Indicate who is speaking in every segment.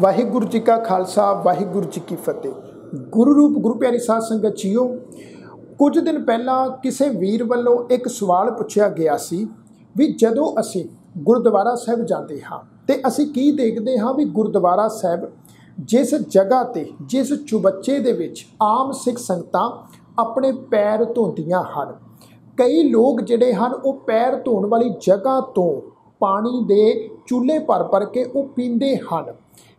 Speaker 1: ਵਾਹਿਗੁਰੂ ਜੀ ਕਾ ਖਾਲਸਾ, ਵਾਹਿਗੁਰੂ ਜੀ ਕੀ ਫਤਿਹ। ਗੁਰੂ ਰੂਪ ਗੁਰੂ ਪਿਆਰੀ ਸਾਧ ਸੰਗਤ ਜੀਓ, ਕੁਝ ਦਿਨ ਪਹਿਲਾਂ ਕਿਸੇ ਵੀਰ ਵੱਲੋਂ ਇੱਕ ਸਵਾਲ ਪੁੱਛਿਆ ਗਿਆ ਸੀ ਵੀ ਜਦੋਂ ਅਸੀਂ ਗੁਰਦੁਆਰਾ ਸਾਹਿਬ ਜਾਂਦੇ ਹਾਂ, ਤੇ ਅਸੀਂ ਕੀ ਦੇਖਦੇ ਹਾਂ ਵੀ ਗੁਰਦੁਆਰਾ ਸਾਹਿਬ ਜਿਸ ਜਗ੍ਹਾ ਤੇ, ਜਿਸ ਚੁਬੱਚੇ ਦੇ ਵਿੱਚ ਆਮ ਸਿੱਖ ਸੰਗਤਾਂ ਆਪਣੇ ਪੈਰ ਧੋਂਦੀਆਂ ਹਨ, ਕਈ ਲੋਕ ਜਿਹੜੇ ਹਨ ਉਹ ਪੈਰ ਧੋਣ ਵਾਲੀ ਜਗ੍ਹਾ ਤੋਂ ਪਾਣੀ ਦੇ ਚੁੱਲ੍ਹੇ ਭਰ ਭਰ ਕੇ ਉਹ ਪੀਂਦੇ ਹਨ।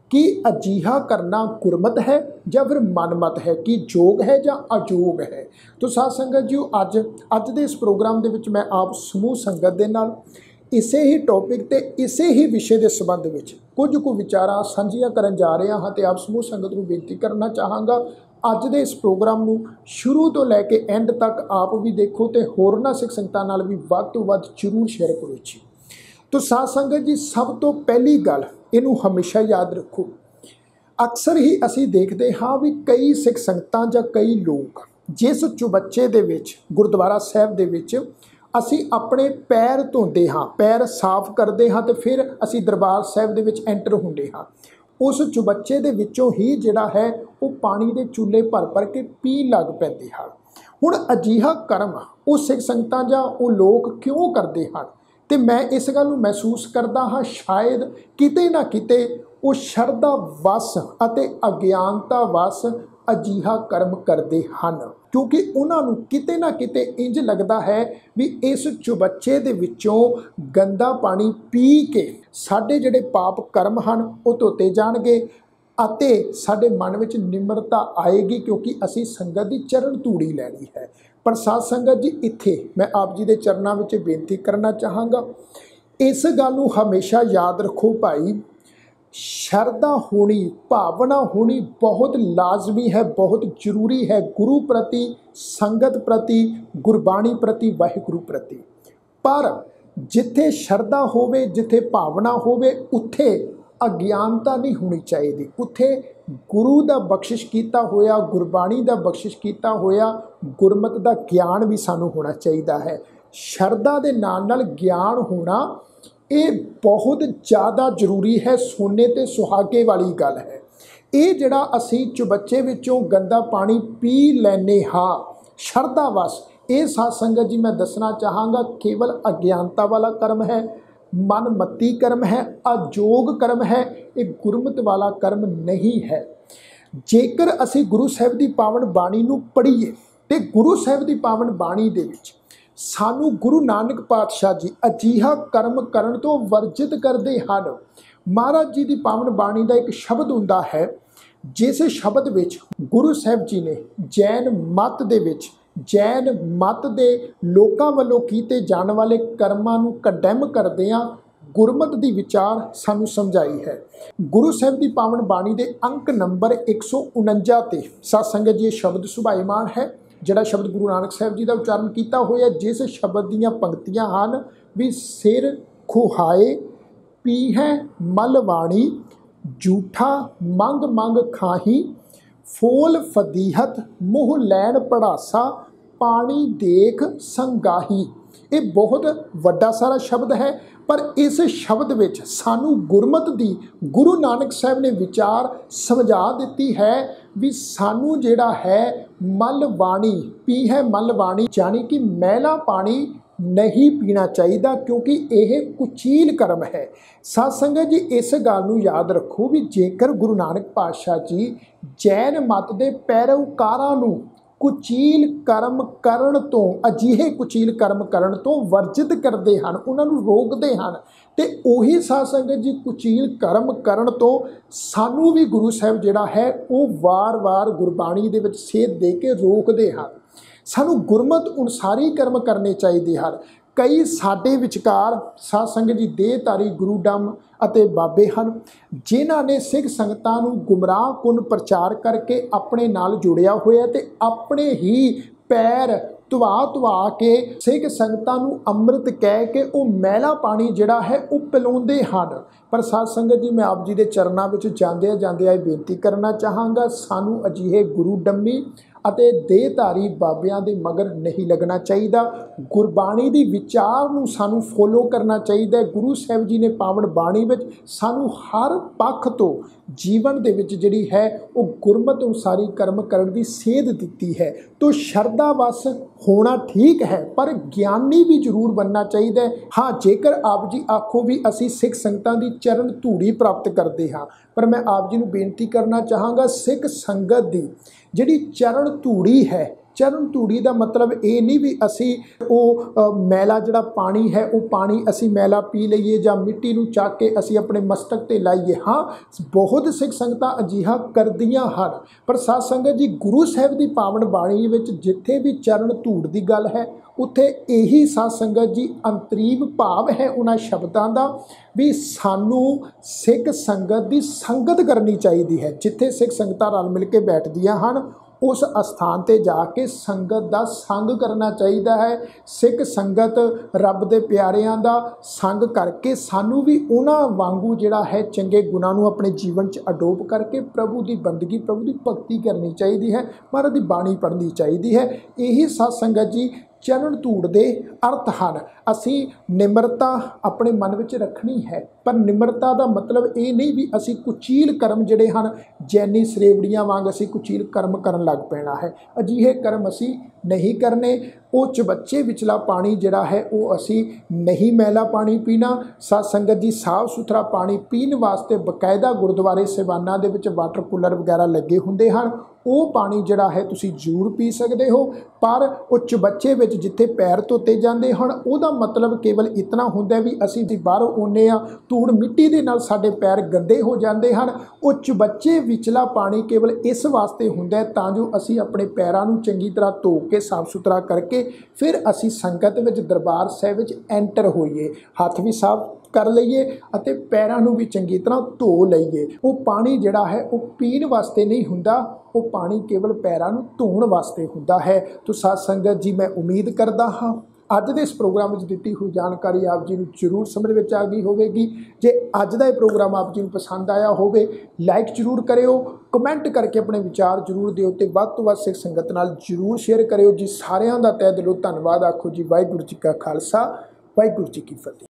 Speaker 1: ਕਿ ਅਜੀਹਾ ਕਰਨਾ ਗੁਰਮਤ ਹੈ ਜਾਂ ਫਿਰ ਮਨਮਤ ਹੈ? ਕਿ ਜੋਗ ਹੈ ਜਾਂ ਅਜੋਗ ਹੈ? ਤੋ ਸਾਧ ਸੰਗਤ ਜੀ ਅੱਜ ਅੱਜ ਦੇ ਇਸ ਪ੍ਰੋਗਰਾਮ ਦੇ ਵਿੱਚ ਮੈਂ ਆਪ ਸਮੂਹ ਸੰਗਤ ਦੇ ਨਾਲ ਇਸੇ ਹੀ ਟੌਪਿਕ ਤੇ ਇਸੇ ਹੀ ਵਿਸ਼ੇ ਦੇ ਸੰਬੰਧ ਵਿੱਚ ਕੁਝ ਕੁ ਵਿਚਾਰਾਂ ਸਾਂਝੀਆਂ ਕਰਨ ਜਾ ਰਿਹਾ ਹਾਂ ਤੇ ਆਪ ਸਮੂਹ ਸੰਗਤ ਨੂੰ ਬੇਨਤੀ ਕਰਨਾ ਚਾਹਾਂਗਾ। ਅੱਜ ਦੇ ਇਸ ਪ੍ਰੋਗਰਾਮ ਨੂੰ ਸ਼ੁਰੂ ਤੋਂ ਲੈ ਕੇ ਐਂਡ ਤੱਕ ਆਪ ਵੀ ਦੇਖੋ ਤੇ ਹੋਰਨਾਂ ਸਿੱਖ ਸੰਗਤਾਂ ਨਾਲ ਵੀ ਵੱਧ ਤੋਂ ਵੱਧ ਜ਼ਰੂਰ ਸ਼ੇਅਰ ਕਰੋ ਜੀ। ਤੋ ਸਾਧ ਸੰਗਤ ਜੀ, ਸਭ ਤੋਂ ਪਹਿਲੀ ਗੱਲ ਇਹਨੂੰ ਹਮੇਸ਼ਾ ਯਾਦ ਰੱਖੋ। ਅਕਸਰ ਹੀ ਅਸੀਂ ਦੇਖਦੇ ਹਾਂ ਵੀ ਕਈ ਸਿੱਖ ਸੰਗਤਾਂ ਜਾਂ ਕਈ ਲੋਕ ਜਿਸ ਚੁਬੱਚੇ ਦੇ ਵਿੱਚ, ਗੁਰਦੁਆਰਾ ਸਾਹਿਬ ਦੇ ਵਿੱਚ ਅਸੀਂ ਆਪਣੇ ਪੈਰ ਧੋਂਦੇ ਹਾਂ, ਪੈਰ ਸਾਫ਼ ਕਰਦੇ ਹਾਂ ਤੇ ਫਿਰ ਅਸੀਂ ਦਰਬਾਰ ਸਾਹਿਬ ਦੇ ਵਿੱਚ ਐਂਟਰ ਹੁੰਦੇ ਹਾਂ। ਉਸ ਚੁਬੱਚੇ ਦੇ ਵਿੱਚੋਂ ਹੀ ਜਿਹੜਾ ਹੈ ਉਹ ਪਾਣੀ ਦੇ ਚੁੱਲ੍ਹੇ ਭਰ ਭਰ ਕੇ ਪੀ ਲੱਗ ਪੈਂਦੇ ਹਨ। ਹੁਣ ਅਜੀਹਾ ਕਰਮ, ਉਹ ਸਿੱਖ ਸੰਗਤਾਂ ਜਾਂ ਉਹ ਲੋਕ ਕਿਉਂ ਕਰਦੇ ਹਨ? ਤੇ ਮੈਂ ਇਸ ਗੱਲ ਨੂੰ ਮਹਿਸੂਸ ਕਰਦਾ ਹਾਂ, ਸ਼ਾਇਦ ਕਿਤੇ ਨਾ ਕਿਤੇ ਉਹ ਸ਼ਰਧਾ ਵਸ ਅਤੇ ਅਗਿਆਨਤਾ ਵਸ ਅਜੀਹਾ ਕਰਮ ਕਰਦੇ ਹਨ। ਕਿਉਂਕਿ ਉਹਨਾਂ ਨੂੰ ਕਿਤੇ ਨਾ ਕਿਤੇ ਇੰਜ ਲੱਗਦਾ ਹੈ ਵੀ ਇਸ ਚੁਬੱਚੇ ਦੇ ਵਿੱਚੋਂ ਗੰਦਾ ਪਾਣੀ ਪੀ ਕੇ ਸਾਡੇ ਜਿਹੜੇ ਪਾਪ ਕਰਮ ਹਨ, ਉਹ ਧੋਤੇ ਜਾਣਗੇ ਅਤੇ ਸਾਡੇ ਮਨ ਵਿੱਚ ਨਿਮਰਤਾ ਆਏਗੀ ਕਿਉਂਕਿ ਅਸੀਂ ਸੰਗਤ ਦੀ ਚਰਨ ਧੂੜੀ ਲੈਣੀ ਹੈ। ਪਰ ਸਾਧ ਸੰਗਤ ਜੀ, ਇੱਥੇ ਮੈਂ ਆਪ ਜੀ ਦੇ ਚਰਨਾਂ ਵਿੱਚ ਬੇਨਤੀ ਕਰਨਾ ਚਾਹਾਂਗਾ। ਇਸ ਗੱਲ ਨੂੰ ਹਮੇਸ਼ਾ ਯਾਦ ਰੱਖੋ ਭਾਈ, ਸ਼ਰਧਾ ਹੋਣੀ, ਭਾਵਨਾ ਹੋਣੀ ਬਹੁਤ ਲਾਜ਼ਮੀ ਹੈ, ਬਹੁਤ ਜ਼ਰੂਰੀ ਹੈ ਗੁਰੂ ਪ੍ਰਤੀ, ਸੰਗਤ ਪ੍ਰਤੀ, ਗੁਰਬਾਣੀ ਪ੍ਰਤੀ, ਵਾਹਿਗੁਰੂ ਪ੍ਰਤੀ। ਪਰ ਜਿੱਥੇ ਸ਼ਰਧਾ ਹੋਵੇ, ਜਿੱਥੇ ਭਾਵਨਾ ਹੋਵੇ, ਉੱਥੇ ਅਗਿਆਨਤਾ ਨਹੀਂ ਹੋਣੀ ਚਾਹੀਦੀ। ਉੱਥੇ ਗੁਰੂ ਦਾ ਬਖਸ਼ਿਸ਼ ਕੀਤਾ ਹੋਇਆ, ਗੁਰਬਾਣੀ ਦਾ ਬਖਸ਼ਿਸ਼ ਕੀਤਾ ਹੋਇਆ, ਗੁਰਮਤ ਦਾ ਗਿਆਨ ਵੀ ਸਾਨੂੰ ਹੋਣਾ ਚਾਹੀਦਾ ਹੈ। ਸ਼ਰਧਾ ਦੇ ਨਾਲ ਨਾਲ ਗਿਆਨ ਹੋਣਾ ਇਹ ਬਹੁਤ ਜ਼ਿਆਦਾ ਜ਼ਰੂਰੀ ਹੈ, ਸੋਨੇ ਤੇ ਸੁਹਾਗੇ ਵਾਲੀ ਗੱਲ ਹੈ। ਇਹ ਜਿਹੜਾ ਅਸੀਂ ਚੁਬੱਚੇ ਵਿੱਚੋਂ ਗੰਦਾ ਪਾਣੀ ਪੀ ਲੈਨੇ ਹਾਂ, ਸ਼ਰਧਾ ਵਸ ਇਹ ਸਾਧ ਸੰਗਤ ਜੀ ਮੈਂ ਦੱਸਣਾ ਚਾਹਾਂਗਾ, ਕੇਵਲ ਅਗਿਆਨਤਾ ਵਾਲਾ ਕਰਮ ਹੈ। ਮਨਮਤੀ ਕਰਮ ਹੈ, ਅਜੋਗ ਕਰਮ ਹੈ, ਇਹ ਗੁਰਮਤ ਵਾਲਾ ਕਰਮ ਨਹੀਂ ਹੈ। ਜੇਕਰ ਅਸੀਂ ਗੁਰੂ ਸਾਹਿਬ ਦੀ ਪਾਵਨ ਬਾਣੀ ਨੂੰ ਪੜ੍ਹੀਏ ਤੇ ਗੁਰੂ ਸਾਹਿਬ ਦੀ ਪਾਵਨ ਬਾਣੀ ਦੇ ਵਿੱਚ ਸਾਨੂੰ ਗੁਰੂ ਨਾਨਕ ਪਾਤਸ਼ਾਹ ਜੀ ਅਜੀਹਾ ਕਰਮ ਕਰਨ ਤੋਂ ਵਰਜਿਤ ਕਰਦੇ ਹਨ, ਮਹਾਰਾਜ ਜੀ ਦੀ ਪਾਵਨ ਬਾਣੀ ਦਾ ਇੱਕ ਸ਼ਬਦ ਹੁੰਦਾ ਹੈ, ਜਿਸ ਸ਼ਬਦ ਵਿੱਚ ਗੁਰੂ ਸਾਹਿਬ ਜੀ ਨੇ ਜੈਨ ਮਤ ਦੇ ਵਿੱਚ ਜੈਨ ਮਤ ਦੇ ਲੋਕਾਂ ਵੱਲੋਂ ਕੀਤੇ ਜਾਣ ਵਾਲੇ ਕਰਮਾਂ ਨੂੰ ਕੰਡੈਮ ਕਰਦਿਆਂ ਗੁਰਮਤ ਦੀ ਵਿਚਾਰ ਸਾਨੂੰ ਸਮਝਾਈ ਹੈ। ਗੁਰੂ ਸਾਹਿਬ ਦੀ ਪਾਵਨ ਬਾਣੀ ਦੇ ਅੰਕ ਨੰਬਰ 149 ਤੇ ਸਤ ਸੰਗਤ ਜੀ, ਇਹ ਸ਼ਬਦ ਸੁਭਾਈਮਾਨ ਹੈ, ਜਿਹੜਾ ਸ਼ਬਦ ਗੁਰੂ ਨਾਨਕ ਸਾਹਿਬ ਜੀ ਦਾ ਉਚਾਰਨ ਕੀਤਾ ਹੋਇਆ ਜਿਸ ਸ਼ਬਦ ਦੀਆਂ ਪੰਕਤੀਆਂ ਹਨ ਵੀ ਸਿਰ ਖੁਹਾਏ, ਪੀਹੈ ਮਲਵਾਣੀ ਝੂਠਾ ਮੰਗ ਮੰਗ ਖਾਹੀ, ਫੋਲ ਫਦੀਹਤ ਮੂੰਹ ਲੈਣ ਪੜਾਸਾ ਪਾਣੀ ਦੇਖ ਸੰਗਾਹੀ। ਇਹ ਬਹੁਤ ਵੱਡਾ ਸਾਰਾ ਸ਼ਬਦ ਹੈ, ਪਰ ਇਸ ਸ਼ਬਦ ਵਿੱਚ ਸਾਨੂੰ ਗੁਰਮਤ ਦੀ ਗੁਰੂ ਨਾਨਕ ਸਾਹਿਬ ਨੇ ਵਿਚਾਰ ਸਮਝਾ ਦਿੱਤੀ ਹੈ ਵੀ ਸਾਨੂੰ ਜਿਹੜਾ ਹੈ ਮਲ ਬਾਣੀ ਪੀ ਹੈ ਮਲ ਬਾਣੀ ਜਾਨੀ ਕਿ ਮਹਿਲਾ ਪਾਣੀ ਨਹੀਂ ਪੀਣਾ ਚਾਹੀਦਾ ਕਿਉਂਕਿ ਇਹ ਕੁਚੀਲ ਕਰਮ ਹੈ। ਸਾਧ ਸੰਗਤ ਜੀ, ਇਸ ਗੱਲ ਨੂੰ ਯਾਦ ਰੱਖੋ ਵੀ ਜੇਕਰ ਗੁਰੂ ਨਾਨਕ ਪਾਤਸ਼ਾਹ ਜੀ ਜੈਨ ਮਤ ਦੇ ਪੈਰੋਕਾਰਾਂ ਨੂੰ ਕੁਚੀਲ ਕਰਮ ਕਰਨ ਤੋਂ, ਅਜਿਹੇ ਕੁਚੀਲ ਕਰਮ ਕਰਨ ਤੋਂ ਵਰਜਿਤ ਕਰਦੇ ਹਨ, ਉਹਨਾਂ ਨੂੰ ਰੋਕਦੇ ਹਨ। ਤੇ ਉਹੀ ਸਾਧ ਸੰਗਤ ਜੀ ਕੁਚੀਲ ਕਰਮ ਕਰਨ ਤੋਂ ਸਾਨੂੰ ਵੀ ਗੁਰੂ ਸਾਹਿਬ ਜਿਹੜਾ ਹੈ, ਉਹ ਵਾਰ-ਵਾਰ ਗੁਰਬਾਣੀ ਦੇ ਵਿੱਚ ਸੇਧ ਦੇ ਕੇ ਰੋਕਦੇ ਹਨ। ਸਾਨੂੰ ਗੁਰਮਤ ਅਨੁਸਾਰੀ ਕਰਮ ਕਰਨੇ ਚਾਹੀਦੇ ਹਨ। ਕਈ ਸਾਡੇ ਵਿਚਕਾਰ ਸਾਧ ਸੰਗਤ ਜੀ ਦੇਹਧਾਰੀ ਗੁਰੂ ਡੰਮ ਅਤੇ ਬਾਬੇ ਹਨ, ਜਿਨ੍ਹਾਂ ਨੇ ਸਿੱਖ ਸੰਗਤਾਂ ਨੂੰ ਗੁੰਮਰਾਹ ਕੁਨ ਪ੍ਰਚਾਰ ਕਰਕੇ ਆਪਣੇ ਨਾਲ ਜੁੜਿਆ ਹੋਇਆ ਤੇ ਆਪਣੇ ਹੀ ਪੈਰ ਧਵਾ ਧਵਾ ਕੇ ਸਿੱਖ ਸੰਗਤਾਂ ਨੂੰ ਅੰਮ੍ਰਿਤ ਕਹਿ ਕੇ ਉਹ ਮੈਲਾ ਪਾਣੀ ਜਿਹੜਾ ਹੈ ਉਹ ਪਿਲਾਉਂਦੇ ਹਨ। ਪਰ ਸਾਧ ਸੰਗਤ ਜੀ, ਮੈਂ ਆਪ ਜੀ ਦੇ ਚਰਨਾਂ ਵਿੱਚ ਜਾਂਦੇ ਜਾਂਦੇ ਇਹ ਬੇਨਤੀ ਕਰਨਾ ਚਾਹਾਂਗਾ, ਸਾਨੂੰ ਅਜਿਹੇ ਗੁਰੂ ਡੰਮੀ ਅਤੇ ਦੇਹਧਾਰੀ ਬਾਬਿਆਂ ਦੇ ਮਗਰ ਨਹੀਂ ਲੱਗਣਾ ਚਾਹੀਦਾ। ਗੁਰਬਾਣੀ ਦੀ ਵਿਚਾਰ ਨੂੰ ਸਾਨੂੰ ਫੋਲੋ ਕਰਨਾ ਚਾਹੀਦਾ ਗੁਰੂ ਸਾਹਿਬ ਜੀ ਨੇ ਪਾਵਨ ਬਾਣੀ ਵਿੱਚ ਸਾਨੂੰ ਹਰ ਪੱਖ ਤੋਂ ਜੀਵਨ ਦੇ ਵਿੱਚ ਜਿਹੜੀ ਹੈ, ਉਹ ਗੁਰਮਤ ਅਨੁਸਾਰੀ ਕਰਮ ਕਰਨ ਦੀ ਸੇਧ ਦਿੱਤੀ ਹੈ। ਤੋ ਸ਼ਰਧਾ ਵਸ ਹੋਣਾ ਠੀਕ ਹੈ, ਪਰ ਗਿਆਨੀ ਵੀ ਜ਼ਰੂਰ ਬਣਨਾ ਚਾਹੀਦਾ ਹੈ। ਹਾਂ, ਜੇਕਰ ਆਪ ਜੀ ਆਖੋ ਵੀ ਅਸੀਂ ਸਿੱਖ ਸੰਗਤਾਂ ਦੀ ਚਰਨ ਧੂੜੀ ਪ੍ਰਾਪਤ ਕਰਦੇ ਹਾਂ, ਪਰ ਮੈਂ ਆਪ ਜੀ ਨੂੰ ਬੇਨਤੀ ਕਰਨਾ ਚਾਹਾਂਗਾ ਸਿੱਖ ਸੰਗਤ ਦੀ ਜਿਹੜੀ ਚਰਨ ਧੂੜੀ ਹੈ ਚਰਨ ਧੂੜੀ ਦਾ ਮਤਲਬ ਇਹ ਨਹੀਂ ਵੀ ਅਸੀਂ ਉਹ ਮੈਲਾ ਜਿਹੜਾ ਪਾਣੀ ਹੈ, ਉਹ ਪਾਣੀ ਅਸੀਂ ਮੈਲਾ ਪੀ ਲਈਏ ਜਾਂ ਮਿੱਟੀ ਨੂੰ ਚੱਕ ਕੇ ਅਸੀਂ ਆਪਣੇ ਮਸਤਕ ਤੇ ਲਾਈਏ। ਹਾਂ, ਬਹੁਤ ਸਿੱਖ ਸੰਗਤਾਂ ਅਜਿਹਾ ਕਰਦੀਆਂ ਹਨ। ਪਰ ਸਾਧ ਸੰਗਤ ਜੀ, ਗੁਰੂ ਸਾਹਿਬ ਦੀ ਪਾਵਨ ਬਾਣੀ ਵਿੱਚ ਜਿੱਥੇ ਵੀ ਚਰਨ ਧੂੜ ਦੀ ਗੱਲ ਹੈ, ਉੱਥੇ ਇਹੀ ਸਾਧ ਸੰਗਤ ਜੀ ਅੰਤਰੀਵ ਭਾਵ ਹੈ ਉਹਨਾਂ ਸ਼ਬਦਾਂ ਦਾ ਵੀ ਸਾਨੂੰ ਸਿੱਖ ਸੰਗਤ ਦੀ ਸੰਗਤ ਕਰਨੀ ਚਾਹੀਦੀ ਹੈ। ਜਿੱਥੇ ਸਿੱਖ ਸੰਗਤਾਂ ਰਲ ਮਿਲ ਕੇ ਬੈਠਦੀਆਂ ਹਨ ਉਸ ਅਸਥਾਨ ਤੇ ਜਾ ਕੇ ਸੰਗਤ ਦਾ ਸੰਗ ਕਰਨਾ ਚਾਹੀਦਾ ਹੈ। ਸਿੱਖ ਸੰਗਤ ਰੱਬ ਦੇ ਪਿਆਰਿਆਂ ਦਾ ਸੰਗ ਕਰਕੇ ਸਾਨੂੰ ਵੀ ਉਹਨਾਂ ਵਾਂਗੂ ਜਿਹੜਾ ਹੈ ਚੰਗੇ ਗੁਣਾਂ ਨੂੰ ਆਪਣੇ ਜੀਵਨ 'ਚ ਅਡੋਪ ਕਰਕੇ ਪ੍ਰਭੂ ਦੀ ਬੰਦਗੀ, ਪ੍ਰਭੂ ਦੀ ਭਗਤੀ ਕਰਨੀ ਚਾਹੀਦੀ ਹੈ। ਮਹਾਰਾਜ ਦੀ ਬਾਣੀ ਪੜ੍ਹਨੀ ਚਾਹੀਦੀ ਹੈ। ਇਹੀ ਸਤ ਸੰਗਤ ਜੀ ਚਰਨ ਧੂੜ ਦੇ ਅਰਥ ਹਨ। ਅਸੀਂ ਨਿਮਰਤਾ ਆਪਣੇ ਮਨ ਵਿੱਚ ਰੱਖਣੀ ਹੈ। ਪਰ ਨਿਮਰਤਾ ਦਾ ਮਤਲਬ ਇਹ ਨਹੀਂ ਵੀ ਅਸੀਂ ਕੁਚੀਲ ਕਰਮ ਜਿਹੜੇ ਹਨ, ਜੈਨੀ ਸਰੇਵੜੀਆਂ ਵਾਂਗ ਅਸੀਂ ਕੁਚੀਲ ਕਰਮ ਕਰਨ ਲੱਗ ਪੈਣਾ ਹੈ। ਅਜਿਹੇ ਕਰਮ ਅਸੀਂ ਨਹੀਂ ਕਰਨੇ। ਉਹ ਚਬੱਚੇ ਵਿਚਲਾ ਪਾਣੀ ਜਿਹੜਾ ਹੈ ਉਹ ਅਸੀਂ ਨਹੀਂ ਮਹਿਲਾ ਪਾਣੀ ਪੀਣਾ। ਸਤ ਸੰਗਤ ਜੀ, ਸਾਫ਼ ਸੁਥਰਾ ਪਾਣੀ ਪੀਣ ਵਾਸਤੇ ਬਕਾਇਦਾ ਗੁਰਦੁਆਰੇ ਸੇਵਾਨਾਂ ਦੇ ਵਿੱਚ ਵਾਟਰ ਕੂਲਰ ਵਗੈਰਾ ਲੱਗੇ ਹੁੰਦੇ ਹਨ। ਉਹ ਪਾਣੀ ਜਿਹੜਾ ਹੈ ਤੁਸੀਂ ਜ਼ਰੂਰ ਪੀ ਸਕਦੇ ਹੋ। ਪਰ ਉਹ ਚਬੱਚੇ ਵਿੱਚ ਜਿੱਥੇ ਪੈਰ ਧੋਤੇ ਜਾਂਦੇ ਹਨ, ਉਹਦਾ ਮਤਲਬ ਕੇਵਲ ਇਤਨਾ ਹੁੰਦਾ ਵੀ ਅਸੀਂ ਦੀ ਬਾਹਰੋਂ ਆਉਂਦੇ ਆ ਧੂੜ ਮਿੱਟੀ ਦੇ ਨਾਲ ਸਾਡੇ ਪੈਰ ਗੰਦੇ ਹੋ ਜਾਂਦੇ ਹਨ। ਉਹ ਚਬੱਚੇ ਵਿਚਲਾ ਪਾਣੀ ਕੇਵਲ ਇਸ ਵਾਸਤੇ ਹੁੰਦਾ ਤਾਂ ਜੋ ਅਸੀਂ ਆਪਣੇ ਪੈਰਾਂ ਨੂੰ ਚੰਗੀ ਤਰ੍ਹਾਂ ਧੋ ਕੇ, ਸਾਫ਼ ਸੁਥਰਾ ਕਰਕੇ ਫਿਰ ਅਸੀਂ ਸੰਗਤ ਵਿੱਚ ਦਰਬਾਰ ਸਾਹਿਬ ਵਿੱਚ ਐਂਟਰ ਹੋਈਏ, ਹੱਥ ਵੀ ਸਾਫ਼ ਕਰ ਲਈਏ ਅਤੇ ਪੈਰਾਂ ਨੂੰ ਵੀ ਚੰਗੀ ਤਰ੍ਹਾਂ ਧੋ ਲਈਏ। ਉਹ ਪਾਣੀ ਜਿਹੜਾ ਹੈ, ਉਹ ਪੀਣ ਵਾਸਤੇ ਨਹੀਂ ਹੁੰਦਾ, ਉਹ ਪਾਣੀ ਕੇਵਲ ਪੈਰਾਂ ਨੂੰ ਧੋਣ ਵਾਸਤੇ ਹੁੰਦਾ ਹੈ। ਤੋ ਸਾਧ ਸੰਗਤ ਜੀ, ਮੈਂ ਉਮੀਦ ਕਰਦਾ ਹਾਂ ਅੱਜ ਦੇ ਇਸ ਪ੍ਰੋਗਰਾਮ ਵਿੱਚ ਦਿੱਤੀ ਹੋਈ ਜਾਣਕਾਰੀ ਆਪ ਜੀ ਨੂੰ ਜ਼ਰੂਰ ਸਮਝ ਵਿੱਚ ਆ ਗਈ ਹੋਵੇਗੀ। ਜੇ ਅੱਜ ਦਾ ਇਹ ਪ੍ਰੋਗਰਾਮ ਆਪ ਜੀ ਨੂੰ ਪਸੰਦ ਆਇਆ ਹੋਵੇ ਲਾਈਕ ਜ਼ਰੂਰ ਕਰਿਓ ਕਮੈਂਟ ਕਰਕੇ ਆਪਣੇ ਵਿਚਾਰ ਜ਼ਰੂਰ ਦਿਓ ਤੇ ਵੱਧ ਤੋਂ ਵੱਧ ਸਿੱਖ ਸੰਗਤ ਨਾਲ ਜ਼ਰੂਰ ਸ਼ੇਅਰ ਕਰਿਓ। ਜੀ ਸਾਰਿਆਂ ਦਾ ਤਹਿ ਦਿਲੋਂ ਧੰਨਵਾਦ। ਆਖੋ ਜੀ, ਵਾਹਿਗੁਰੂ ਜੀ ਕਾ ਖਾਲਸਾ, ਵਾਹਿਗੁਰੂ ਜੀ ਕੀ ਫਤਿਹ।